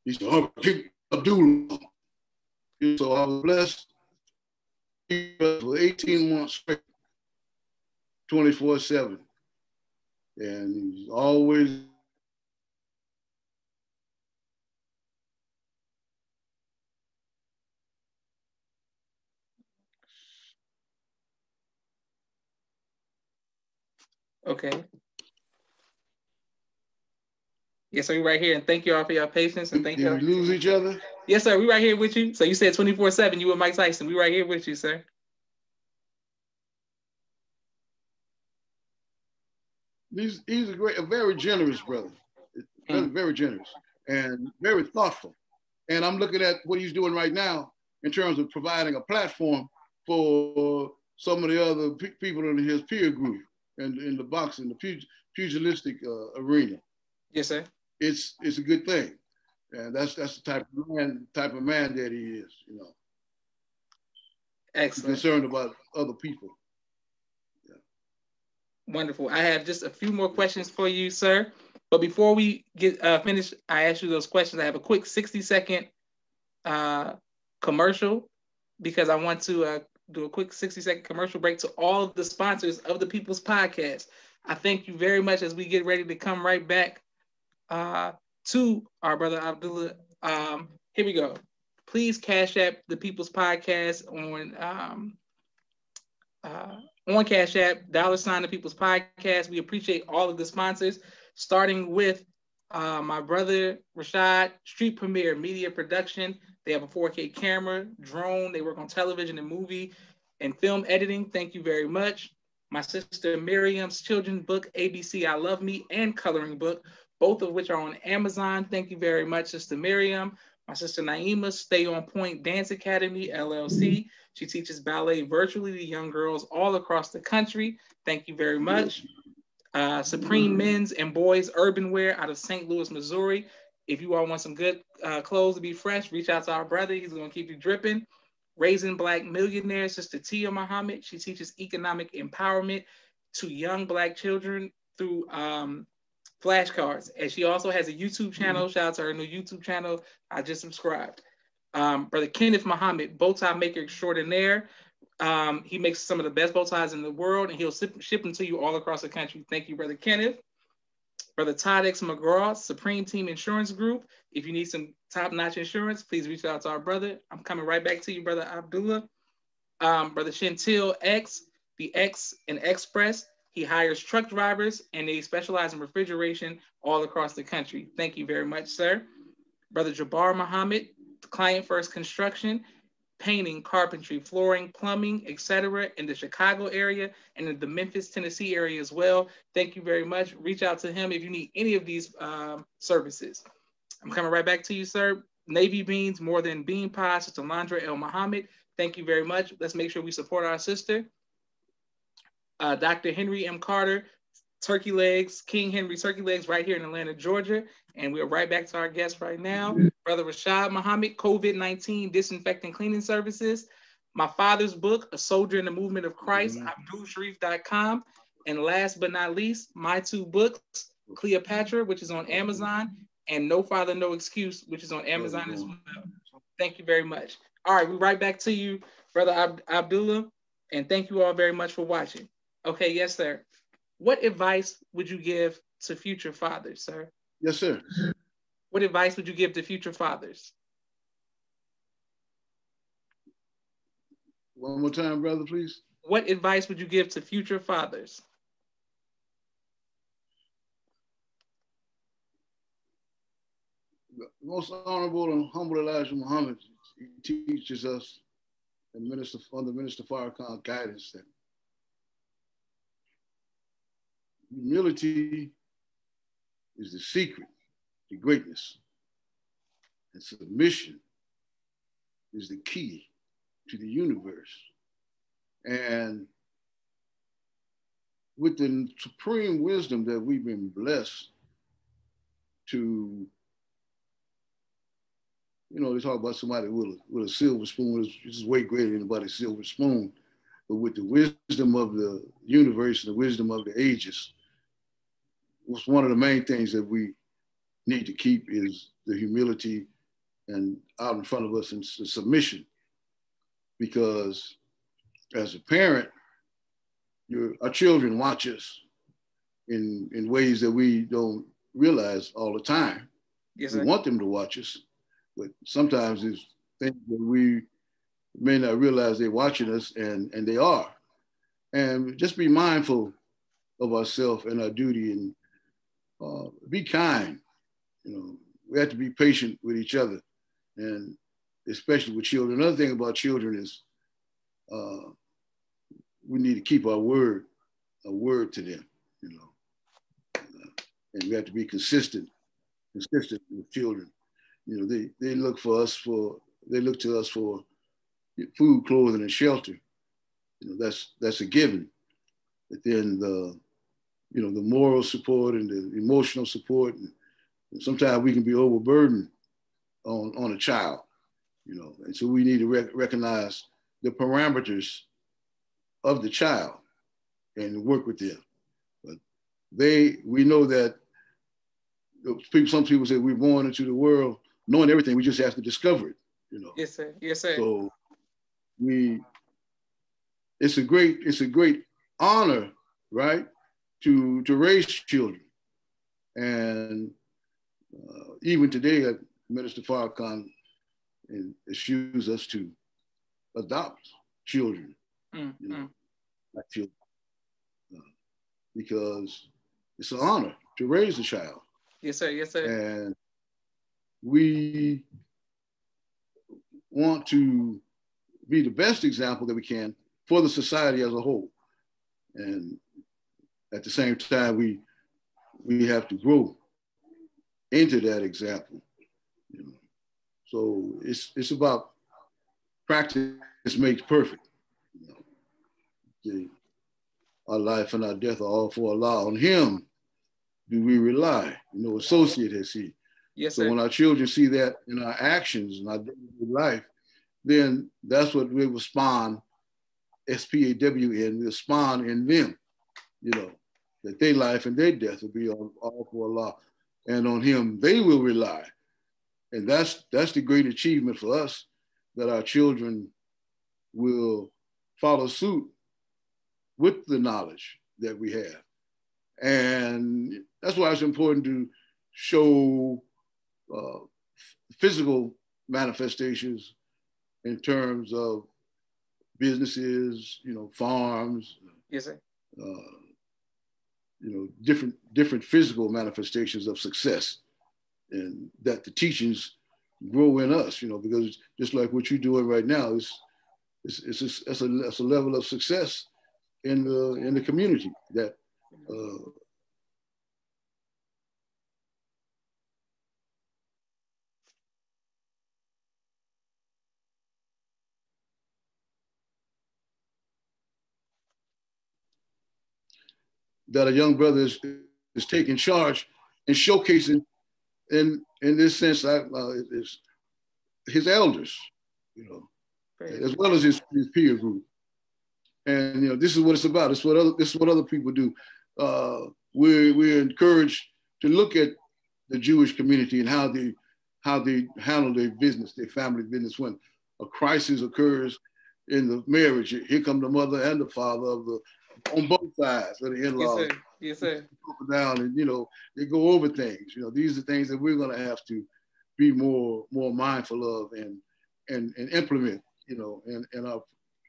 he said, oh, keep Abdullah. So I was blessed for 18 months straight, 24 7. And he's always Okay. Yes, sir. We right here, and thank you all for your patience, and thank Did you. we lose each other? Yes, sir. We right here with you. So you said twenty four seven. You and Mike Tyson. We right here with you, sir. He's he's a great, a very generous brother, mm. very generous and very thoughtful. And I'm looking at what he's doing right now in terms of providing a platform for some of the other pe- people in his peer group and in the boxing, the pugilistic uh, arena. Yes, sir it's it's a good thing, and that's that's the type of man type of man that he is. You know, excellent. Concerned about other people. Wonderful. I have just a few more questions for you, sir. But before we get uh, finished, I ask you those questions. I have a quick 60 second uh, commercial because I want to uh, do a quick 60 second commercial break to all of the sponsors of the People's Podcast. I thank you very much as we get ready to come right back uh, to our brother Abdullah. Um, here we go. Please cash app the People's Podcast on um, uh, on Cash App, dollar sign the People's Podcast. We appreciate all of the sponsors, starting with uh, my brother Rashad, Street Premiere Media Production. They have a 4K camera, drone. They work on television and movie and film editing. Thank you very much. My sister Miriam's children's book, ABC I Love Me, and coloring book, both of which are on Amazon. Thank you very much, Sister Miriam. My sister Naima, Stay on Point Dance Academy, LLC. She teaches ballet virtually to young girls all across the country. Thank you very much. Uh, Supreme Men's and Boys Urban Wear out of St. Louis, Missouri. If you all want some good uh, clothes to be fresh, reach out to our brother. He's going to keep you dripping. Raising Black Millionaires, Sister Tia Muhammad. She teaches economic empowerment to young Black children through um, flashcards. And she also has a YouTube channel. Mm-hmm. Shout out to her new YouTube channel. I just subscribed. Um, Brother Kenneth Muhammad, bow tie maker extraordinaire. Um, he makes some of the best bow ties in the world, and he'll ship, ship them to you all across the country. Thank you, Brother Kenneth. Brother Todd X McGraw, Supreme Team Insurance Group. If you need some top-notch insurance, please reach out to our brother. I'm coming right back to you, Brother Abdullah. Um, Brother Chantil X, the X and Express. He hires truck drivers and they specialize in refrigeration all across the country. Thank you very much, sir. Brother Jabbar Muhammad, Client First Construction, painting, carpentry, flooring, plumbing, etc. in the Chicago area and in the Memphis, Tennessee area as well. Thank you very much. Reach out to him if you need any of these um, services. I'm coming right back to you, sir. Navy Beans, more than bean pies, Sister Landra El Muhammad. Thank you very much. Let's make sure we support our sister uh, Dr. Henry M. Carter, Turkey Legs, King Henry Turkey Legs, right here in Atlanta, Georgia. And we're right back to our guest right now, Brother Rashad Muhammad, COVID 19 Disinfecting Cleaning Services. My father's book, A Soldier in the Movement of Christ, mm-hmm. AbdulSharif.com. And last but not least, my two books, Cleopatra, which is on Amazon, and No Father, No Excuse, which is on Amazon as well. Thank you very much. All right, we're right back to you, Brother Ab- Abdullah. And thank you all very much for watching. Okay, yes, sir. What advice would you give to future fathers, sir? Yes, sir. What advice would you give to future fathers? One more time, brother, please. What advice would you give to future fathers? most honorable and humble Elijah Muhammad he teaches us the minister under Minister Farrakhan guidance that Humility is the secret to greatness, and submission is the key to the universe. And with the supreme wisdom that we've been blessed to, you know, they talk about somebody with a, with a silver spoon, which is way greater than anybody's silver spoon. But with the wisdom of the universe and the wisdom of the ages, was one of the main things that we need to keep is the humility and out in front of us and the submission. Because as a parent, your, our children watch us in, in ways that we don't realize all the time. Yes, we want them to watch us, but sometimes it's things that we may not realize they're watching us and, and they are. And just be mindful of ourselves and our duty and uh, be kind. You know, we have to be patient with each other, and especially with children. Another thing about children is uh, we need to keep our word, a word to them. You know, uh, and we have to be consistent, consistent with children. You know, they they look for us for they look to us for food, clothing, and shelter. You know, that's that's a given. But then the you know, the moral support and the emotional support. And, and sometimes we can be overburdened on, on a child, you know, and so we need to rec- recognize the parameters of the child and work with them. But they we know that people, some people say we're born into the world knowing everything. We just have to discover it. You know. Yes, sir. Yes, sir. So we, it's a great, it's a great honor, right, to to raise children, and uh, even today, uh, Minister Farrakhan eschews us to adopt children, mm, you know, mm. children, uh, because it's an honor to raise a child. Yes, sir. Yes, sir. And we want to be the best example that we can for the society as a whole. And at the same time, we we have to grow into that example. You know? So it's it's about practice makes perfect. You know? the, our life and our death are all for Allah. On Him do we rely? You know, associate has He. Yes, so sir. when our children see that in our actions and our daily life, then that's what we will spawn, S-P-A-W-N, will spawn in them, you know, that their life and their death will be on, all for Allah. And on him they will rely. And that's that's the great achievement for us, that our children will follow suit with the knowledge that we have. And that's why it's important to show uh, physical manifestations in terms of businesses, you know, farms. Yes, sir. Uh, you know, different different physical manifestations of success, and that the teachings grow in us. You know, because just like what you're doing right now is, it's it's, it's, it's, a, it's a level of success in the in the community that. Uh, that a young brother is, is taking charge and showcasing in in this sense uh, is his elders, you know, right. as well as his, his peer group. And you know, this is what it's about. It's what other this is what other people do. Uh, we're we're encouraged to look at the Jewish community and how they how they handle their business, their family business when a crisis occurs in the marriage. Here come the mother and the father of the on both sides of the in-laws. Yes, sir. Yes, sir. Down and you know they go over things. You know these are things that we're going to have to be more more mindful of and and and implement. You know, in, in our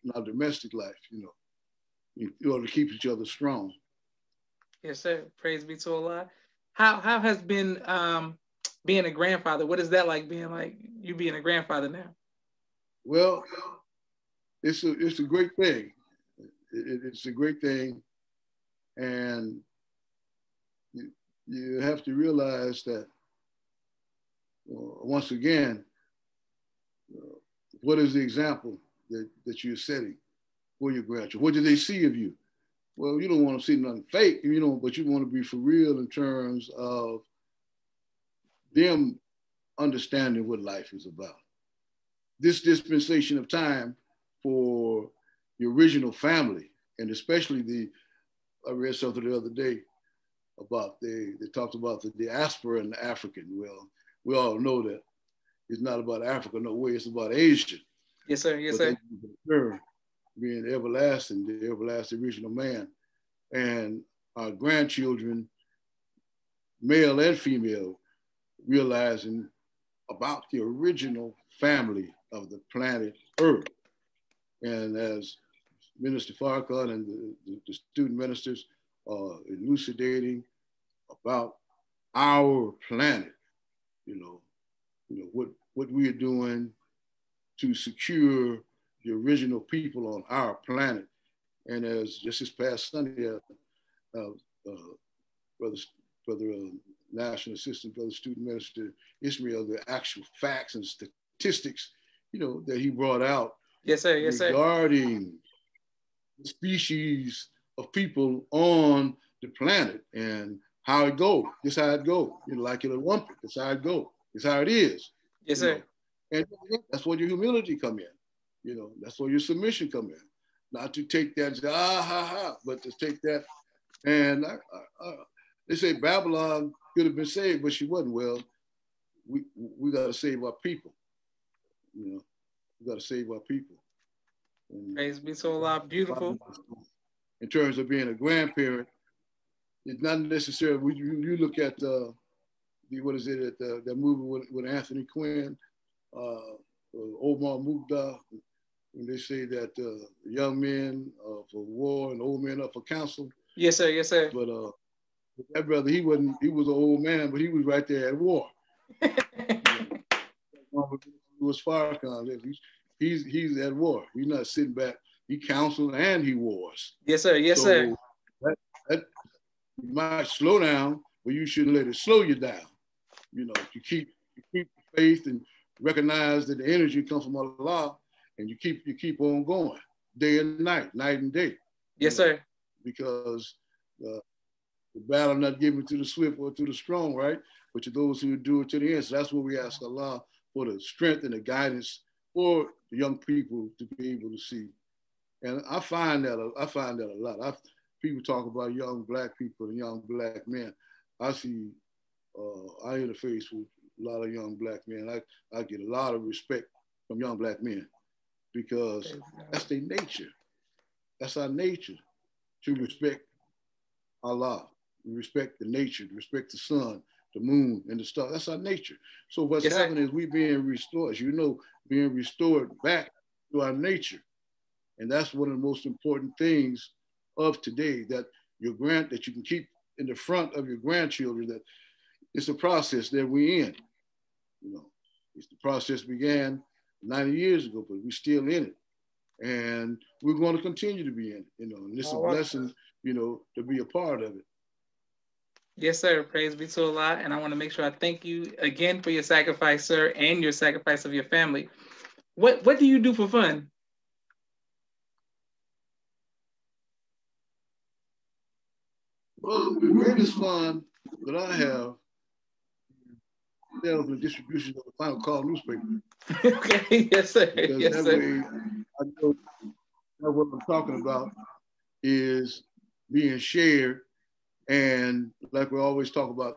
in our domestic life. You know, in order to keep each other strong. Yes, sir. Praise be to Allah. How how has been um, being a grandfather? What is that like? Being like you being a grandfather now? Well, it's a it's a great thing it, it's a great thing. And you, you have to realize that once again, uh, what is the example that, that you're setting for your grandchildren? What do they see of you? Well, you don't want to see nothing fake, you know, but you want to be for real in terms of them understanding what life is about. This dispensation of time for the original family, and especially the, I read something the other day about they, they talked about the diaspora and the African. Well, we all know that it's not about Africa, no way, it's about Asia. Yes, sir. Yes, but sir. Being everlasting, the everlasting original man. And our grandchildren, male and female, realizing about the original family of the planet Earth. And as Minister Farrakhan and the, the, the student ministers are elucidating about our planet, you know, you know what, what we are doing to secure the original people on our planet. And as just this past Sunday, uh, uh, uh, Brother, Brother uh, National Assistant, Brother Student Minister Ismail, the actual facts and statistics, you know, that he brought out. Yes, sir. Yes, regarding sir. Regarding species of people on the planet and how it go. This how it go. You know, like it a lumpy. That's how it go. It's how it is. Yes, sir. Know? And that's where your humility come in. You know, that's where your submission come in. Not to take that ah ha ha, but to take that And I, I, they say Babylon could have been saved, but she wasn't. Well, we we got to save our people. You know, we got to save our people. Praise be so lot beautiful. In terms of being a grandparent, it's not necessarily. You, you look at uh, the what is it? The, that movie with, with Anthony Quinn, uh, Omar Mukhtar, when they say that uh, young men uh, for war and old men up for counsel. Yes, sir. Yes, sir. But uh, that brother, he wasn't. He was an old man, but he was right there at war. was Farrakhan. He's he's at war. He's not sitting back. He counseled and he wars. Yes, sir. Yes, so sir. That, that you might slow down, but you shouldn't let it slow you down. You know, you keep you keep faith and recognize that the energy comes from Allah, and you keep you keep on going day and night, night and day. Yes, sir. Because uh, the battle not given to the swift or to the strong, right? But to those who do it to the end. So that's what we ask Allah for the strength and the guidance for young people to be able to see. And I find that I find that a lot. I, people talk about young black people and young black men. I see, uh, I interface with a lot of young black men. I, I get a lot of respect from young black men because that's their nature. That's our nature to respect Allah, respect the nature, respect the sun, the moon, and the stars. That's our nature. So what's yes, happening is we being restored, as you know, being restored back to our nature. And that's one of the most important things of today that your grant that you can keep in the front of your grandchildren that it's a process that we're in. You know, it's the process began 90 years ago, but we're still in it. And we're going to continue to be in it, you know, and it's a blessing, you know, to be a part of it. Yes, sir. Praise be to Allah. And I want to make sure I thank you again for your sacrifice, sir, and your sacrifice of your family. What what do you do for fun? Well, the greatest fun that I have sales and distribution of the Final Call newspaper. okay, yes, sir. Because yes, that sir. way, I know, know what I'm talking about is being shared, and like we always talk about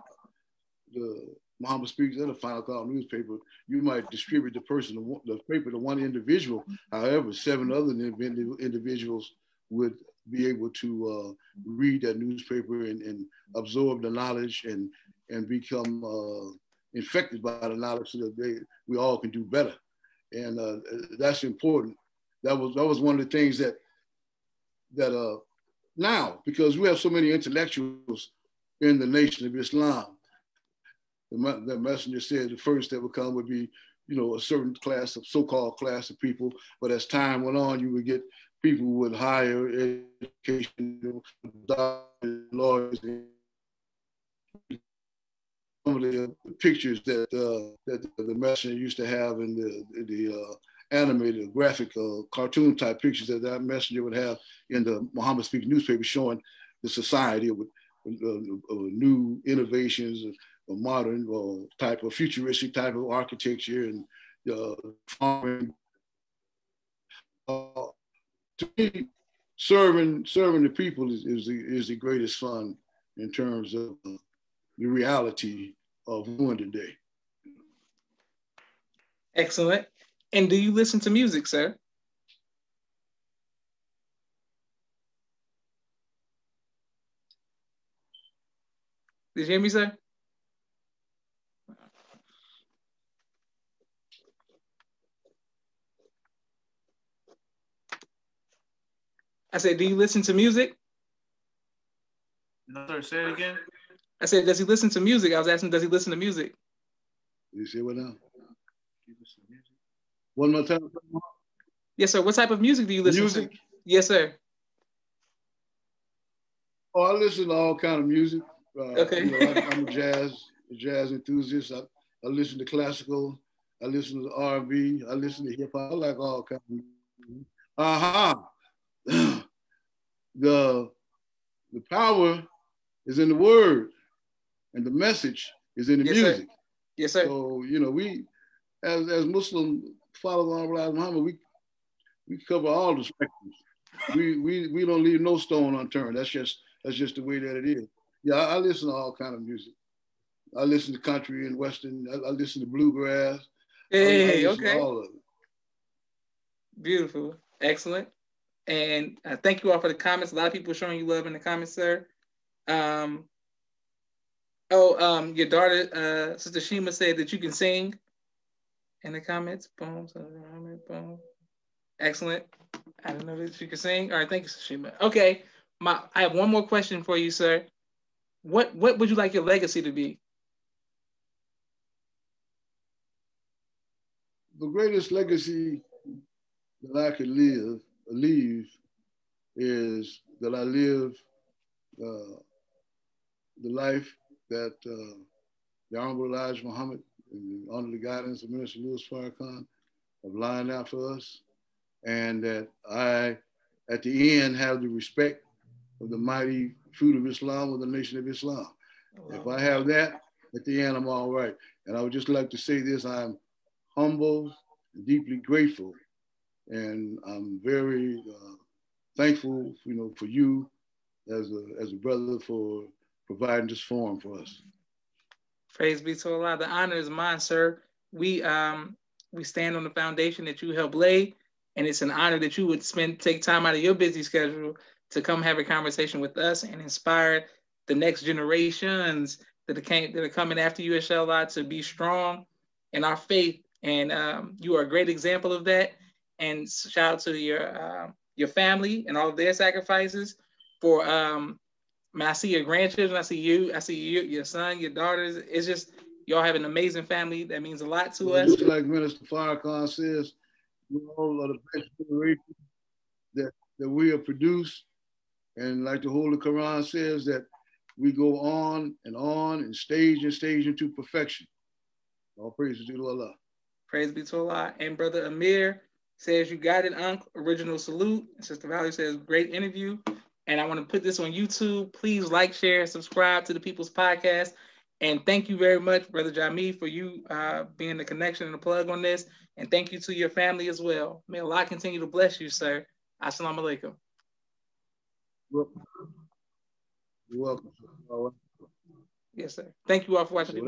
the Muhammad Speaks and the Final Call newspaper, you might distribute the person, the paper to one individual. However, seven other individuals would be able to uh, read that newspaper and, and, absorb the knowledge and and become uh, infected by the knowledge so that they, we all can do better. And uh, that's important. That was that was one of the things that that uh, now because we have so many intellectuals in the nation of Islam. The, the messenger said the first that would come would be you know a certain class of so-called class of people, but as time went on, you would get people with higher education, doctors, lawyers, some of the pictures that uh, that the messenger used to have in the the uh, animated graphic uh, cartoon type pictures that that messenger would have in the Muhammad speaking newspaper showing the society with uh, new innovations, a modern uh, type of futuristic type of architecture and uh, farming. to me, serving serving the people is, is the, is the greatest fun in terms of the reality of one today. Excellent. And do you listen to music, sir? Did you hear me, sir? I said, do you listen to music? No, sir. Say it again. I said, does he listen to music? I was asking, does he listen to music? You say what now? One more time. Yes, sir. What type of music do you listen music? to? Yes, sir. Oh, I listen to all kind of music. Uh, okay. You know, I, am a jazz a jazz enthusiast. I, I listen to classical. I listen to R&B. I listen to hip hop. I like all kinds. Of music. Uh huh. the the power is in the word and the message is in the yes, music. Sir. Yes, sir. So you know, we as as Muslim followers of Muhammad, we we cover all the spectrums. we we we don't leave no stone unturned. That's just that's just the way that it is. Yeah, I, I listen to all kind of music. I listen to country and western. I, I listen to bluegrass. Hey, okay. all of it. Beautiful, excellent, and uh, thank you all for the comments. A lot of people showing you love in the comments, sir. Um, oh, um, your daughter, uh, Sister Shima, said that you can sing. In the comments, boom, boom. Excellent. I don't know that you can sing. All right, thank you, Shima. Okay, my I have one more question for you, sir. What what would you like your legacy to be? the greatest legacy that I could live, leave, is that I live uh, the life that uh, the Honorable Elijah Muhammad, under the guidance of Minister Louis Farrakhan, have lined out for us, and that I, at the end, have the respect of the mighty fruit of Islam or the nation of Islam. If I have that, at the end, I'm all right. And I would just like to say this: I'm humble, deeply grateful, and I'm very uh, thankful, you know, for you as a as a brother for providing this forum for us. Praise be to Allah. The honor is mine, sir. We um we stand on the foundation that you helped lay, and it's an honor that you would spend take time out of your busy schedule to come have a conversation with us and inspire the next generations that came, that are coming after you, inshallah, to be strong in our faith and um, you are a great example of that. And shout out to your uh, your family and all of their sacrifices for. Um, I see your grandchildren. I see you. I see you, your son, your daughters. It's just y'all have an amazing family that means a lot to well, us. Just like Minister Farrakhan says, we're all are the best generation that that we have produced, and like the Holy Quran says that we go on and on and stage and stage into perfection. All praises to Allah. Praise be to Allah. And Brother Amir says, You got it, Unc. Original salute. Sister Valerie says, Great interview. And I want to put this on YouTube. Please like, share, subscribe to the People's Podcast. And thank you very much, Brother Jami, for you uh, being the connection and the plug on this. And thank you to your family as well. May Allah continue to bless you, sir. Assalamu alaikum. You're welcome. Yes, sir. Thank you all for watching.